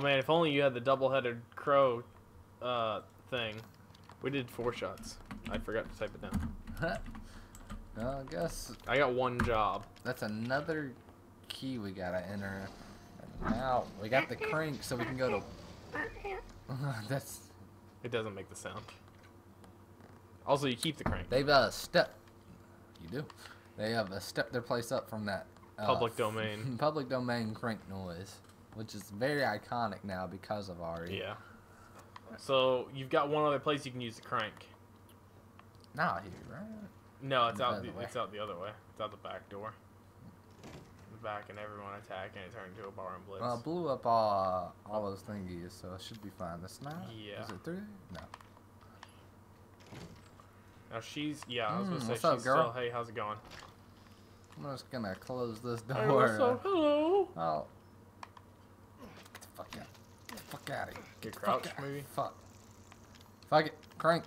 Oh man, if only you had the double-headed crow uh, thing. We did four shots. I forgot to type it down. well, I guess I got one job. that's another key we gotta enter. And now we got the crank, so we can go to. that's It doesn't make the sound. Also, you keep the crank. they've uh step. You do. They have uh, stepped their place up from that uh, Public domain. public domain crank noise, which is very iconic now because of Ari. Yeah. So you've got one other place you can use the crank. Not here, right? No, it's out. The, way. it's out the other way. It's out the back door. The back and everyone attack and it turned into a bar and blitz. Well, I blew up all uh, all those thingies, so it should be fine. That's not. Yeah. Is it three? No. now she's yeah. I was gonna Mm, say what's she's up, girl? still. Hey, how's it going? I'm just gonna close this door. Hey, what's up? Hello. Oh. Get the fuck out. Fuck out of here. Get the fuck crouched, maybe? Fuck. Fuck it. Crank.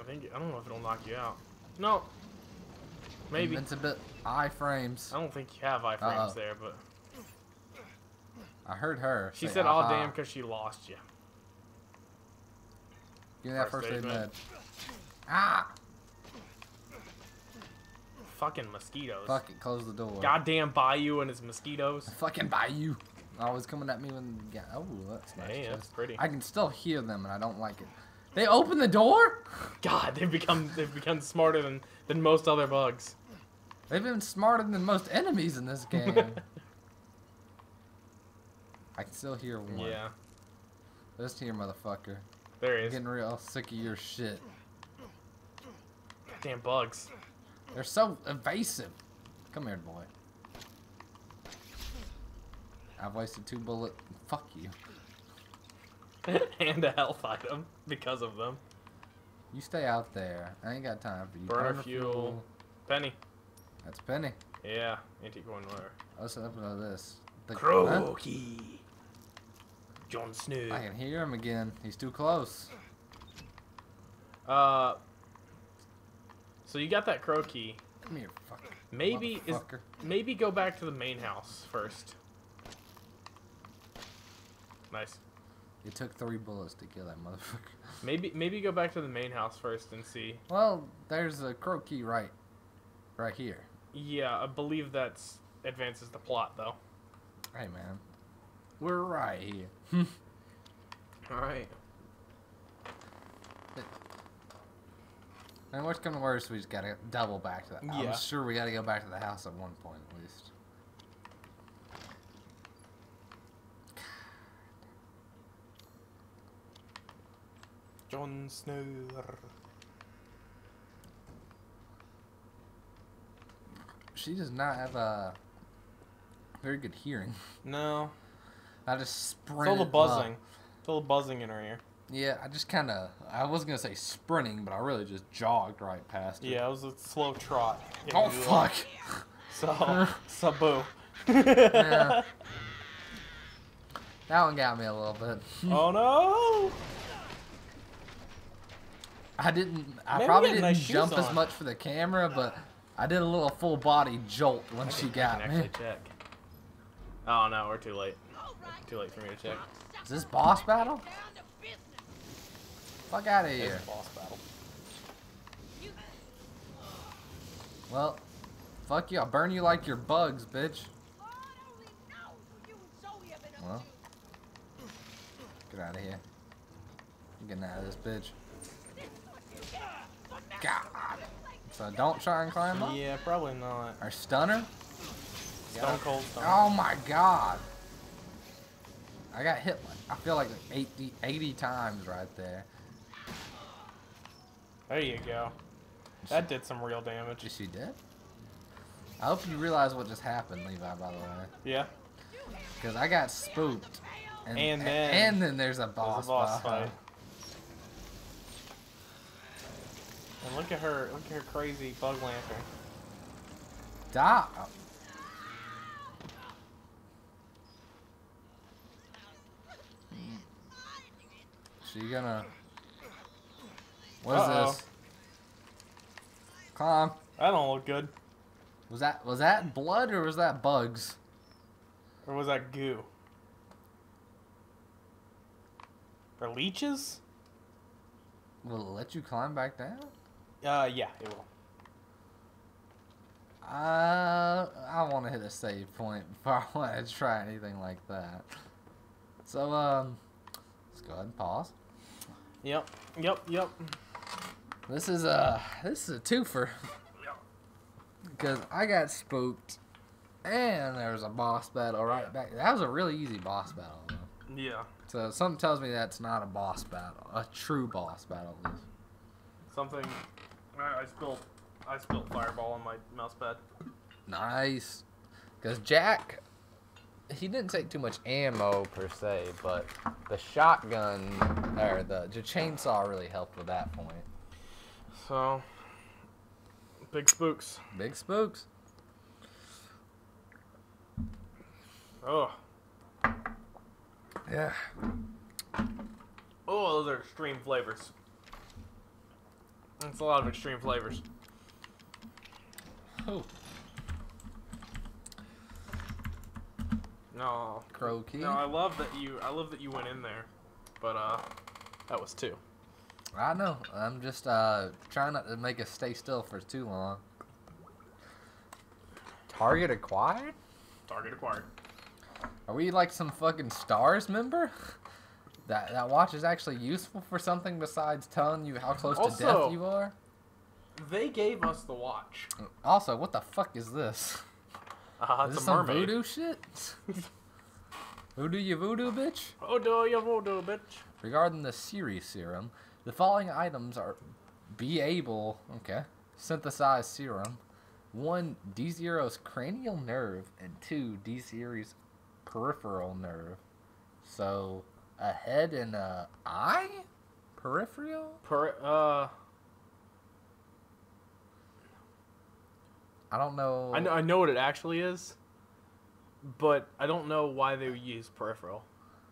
I think I don't know if it'll knock you out. No. Maybe. It's a bit iframes. I don't think you have iframes Uh-oh. there, but I heard her. she say, said, "Oh "Aha." damn," because she lost you. Give me that First first aid aid med. med. Ah! Fucking mosquitoes. Fuck it. Close the door. Goddamn Bayou and his mosquitoes. Fucking Bayou. Always coming at me when. Yeah. Oh, that's nice. Hey, that's pretty. I can still hear them, and I don't like it. They open the door. God, they've become they've become smarter than than most other bugs. They've been smarter than most enemies in this game. I can still hear one. Yeah, Listen here, motherfucker. there he is. getting real sick of your shit. Damn bugs. They're so evasive. Come here, boy. I've wasted two bullets. Fuck you. and a health item because of them. You stay out there. I ain't got time for you. Burner the fuel. Penny. That's Penny. Yeah, antique coin whatever. Let's open up this. The, huh? Croaky. Jon Snow. I can hear him again. He's too close. Uh. So you got that crow key. Come here, fucker. Maybe is maybe go back to the main house first. Nice. It took three bullets to kill that motherfucker. Maybe maybe go back to the main house first and see. Well, there's a crow key right, right here. Yeah, I believe that's advances the plot though. Hey, man. We're right here. All right. And what's coming worse, we just gotta double back to that. Yeah. I'm sure we gotta go back to the house at one point at least. Jon Snow. She does not have a very good hearing. No, I just sprint. it's all the buzzing. It's all the buzzing in her ear. yeah, I just kind of. I was gonna say sprinting, but I really just jogged right past it. Yeah, it was a slow trot. Oh fuck! So, Sabu. Yeah. That one got me a little bit. oh no! I didn't. I Man, probably didn't nice jump as much for the camera, but I did a little full body jolt when she I got can me. actually check. Oh no, we're too late. Too late for me to check. Is this boss battle? Fuck out of here. a boss battle. Well, fuck you. I'll burn you like your bugs, bitch. Well, get out of here. I'm getting out of this bitch. God. So don't try and climb up. Yeah, probably not. Or stunner. Stone Cold Stone. Oh my god. I got hit, like, I feel like 80, 80 times right there. There you go. That did some real damage. Is she did. I hope you realize what just happened, Levi, by the way. Yeah. Because I got spooked. And, And then- and then there's a There's boss, a boss fight. fight. And look at her, look at her crazy bug lantern. Stop. She gonna. What is Uh-oh. this? Climb. That don't look good. Was that was that blood or was that bugs? Or was that goo? Or leeches? Will it let you climb back down? Uh, yeah, it will. Uh, I want to hit a save point before I want to try anything like that. So, um, let's go ahead and pause. Yep, yep, yep. This is a this is a twofer because I got spooked, and there was a boss battle right back. That was a really easy boss battle. Though. Yeah. So something tells me that's not a boss battle, a true boss battle. At least. Something. I, I spilled. I spilled fireball on my mouse pad. Nice, because Jack, he didn't take too much ammo per se, but the shotgun or the, the chainsaw really helped with that point. So. Big spooks. Big spooks. Oh. Yeah. Oh, those are extreme flavors. That's a lot of extreme flavors. Oh, No. crow key. No, I love that you. I love that you went in there, but uh, that was two. I know. I'm just uh trying not to make us stay still for too long. Target acquired? Target acquired. Are we like some fucking stars member? That that watch is actually useful for something besides telling you how close to death you are. They gave us the watch. Also, what the fuck is this? Uh, is this some mermaid. voodoo shit? voodoo you voodoo bitch? Oh, do you voodoo, bitch? Regarding the Siri serum, the following items are be able, okay, synthesize serum. One, D Series cranial nerve, and two, D Series peripheral nerve. So, a head and a eye? Peripheral? Per, uh, I don't know. I know, I know what it actually is, but I don't know why they would use peripheral.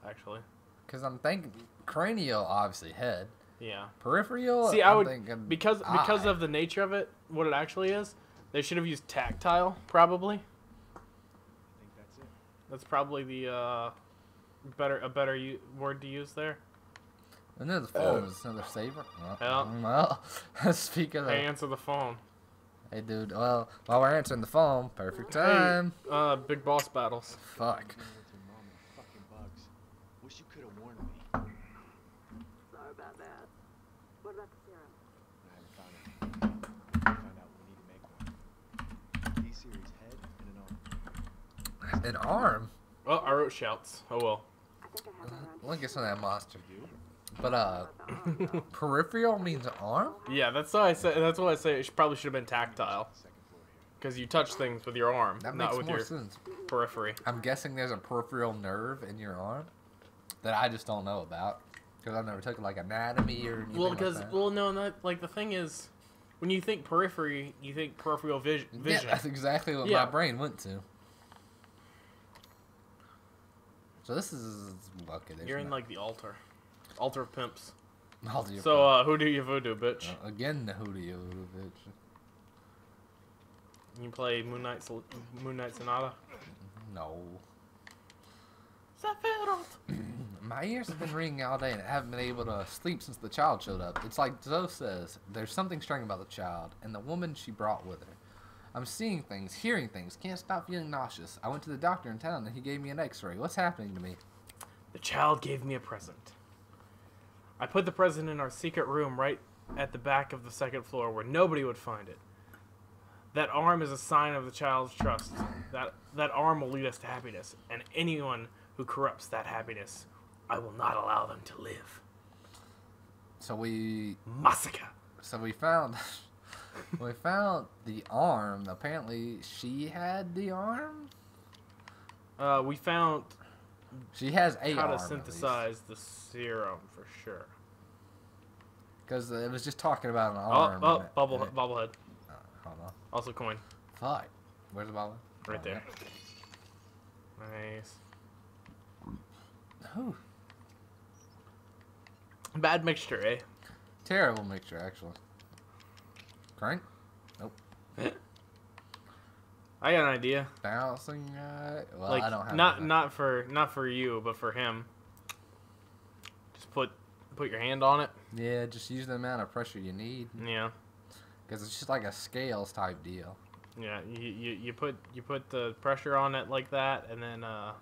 Actually, Because I'm thinking cranial, obviously head. yeah. Peripheral? See, I I'm would thinking because because of the nature of it, what it actually is. They should have used tactile, probably. I think that's it. That's probably the uh, better a better u- word to use there. Another phone is another saver. Well, Yeah. well speak of Hey, answer the phone. Hey, dude. Well, while we're answering the phone, perfect Hey. time. Uh, big boss battles. Fuck. Dealing with your mom and fucking bugs. Wish you could have warned me. Sorry about that. What about the serum? I haven't found it. Find out we need to make one. D series head and an arm. An arm. Oh, I wrote shouts. Oh well. Think I have that Look at some that monster. But uh, peripheral means arm. Yeah, that's why I said. That's why I say it probably should have been tactile, Second floor here. because you touch things with your arm, That not makes with more your sense. periphery. I'm guessing there's a peripheral nerve in your arm that I just don't know about because I've never taken like anatomy or anything Well, like because that. well, no, not like the thing is, when you think periphery, you think peripheral vis- Yeah, vision. that's exactly what Yeah. my brain went to. So this is. There's You're in like the altar, altar of pimps. I'll do So uh, who do you voodoo, bitch? Uh, again, the who do you hoodoo, bitch. You play Moonlight, Moon Knight Sonata. No. My ears have been ringing all day and I haven't been able to sleep since the child showed up. It's like Zoe says, there's something strange about the child and the woman she brought with her. I'm seeing things, hearing things, can't stop feeling nauseous. I went to the doctor in town and he gave me an x-ray. What's happening to me? The child gave me a present. I put the present in our secret room right at the back of the second floor where nobody would find it. That arm is a sign of the child's trust. That that arm will lead us to happiness, and anyone who corrupts that happiness, I will not allow them to live. So we Massacre. so we found we found the arm. Apparently she had the arm. Uh, we found She has a how arm. to synthesize the serum for sure. Because it was just talking about an Oh, arm. oh it- bubble, it- bobblehead. uh, hold on. Also coin. Fuck. Where's the bubble? Right Oh, there. Nice. Whew. Bad mixture, eh? Terrible mixture, actually. Crank? Nope. I got an idea. Bouncing guy? Well, like I don't have not not for not for you, but for him. Just put put your hand on it. Yeah, just use the amount of pressure you need. Yeah. Because it's just like a scales type deal. Yeah, you, you, you put you put the pressure on it like that, and then uh,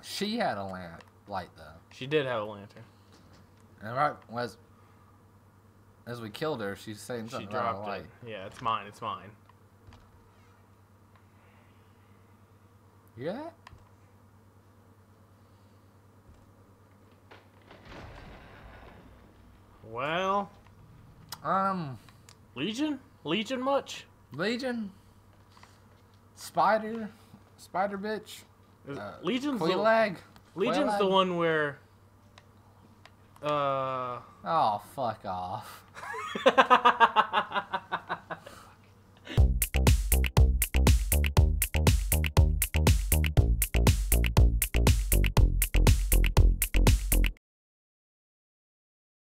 She had a lamp light though. she did have a lantern. And right as as we killed her, she's saying She something a dropped it. Yeah, it's mine. It's mine. Yeah. Well, Um, Legion, Legion much? Legion, Spider, Spider bitch, uh, Legion's the, Quelaag. Legion's the one where. Uh. Oh, fuck off.